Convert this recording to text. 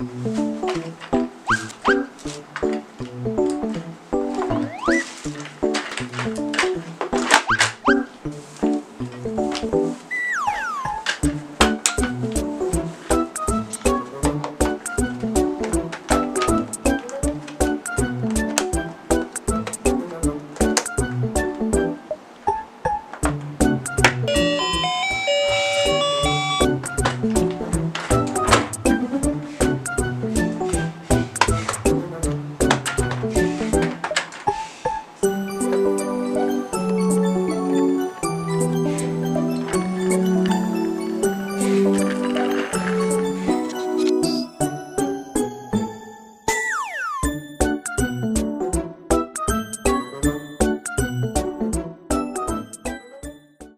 Música